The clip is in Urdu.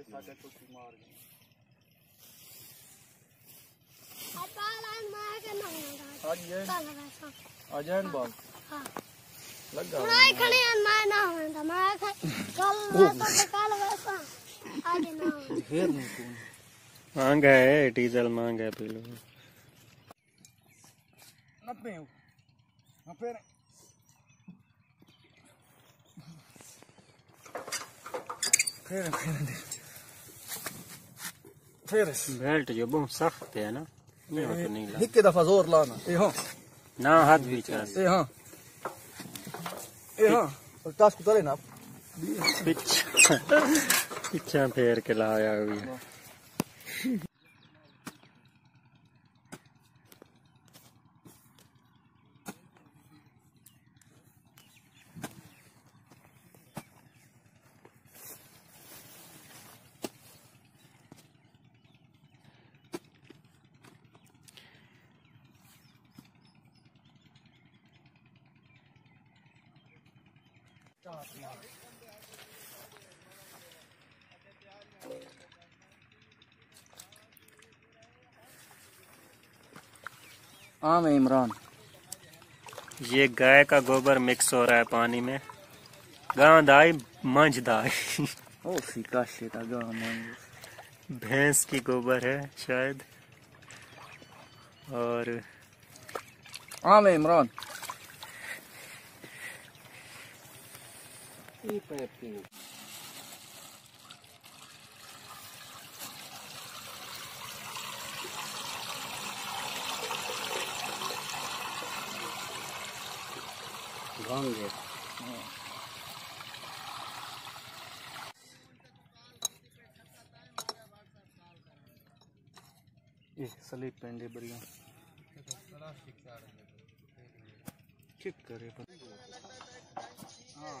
ਤੇ ਸਾਡੇ ਤੋਂ ਮਾਰ ਗਏ ਆ ਜਾਣ ਬਾਲ ਹਾਂ ਲੱਗਾ ਮੈਂ پھرس بیلٹ جو بہت سخت ہے نا ہکے دفعہ زور لانا اے ہاں نا ہاتھ بھی چاس اے ہاں اے ہاں اور ٹاس کو تلے نا پچھا پھیر کے لایا ہوئی ہے عام عمران۔ یہ گائے کا گوبر مکس ہو رہا ہے پانی میں۔ گاں دائی منج دائی۔ او فیکا شیتا گاں منج۔ بھینس کی گوبر ہے شاید۔ اور عام عمران۔ и попил. Ганги. یہ سلیب پینڈے بڑھیا چک کرے ہاں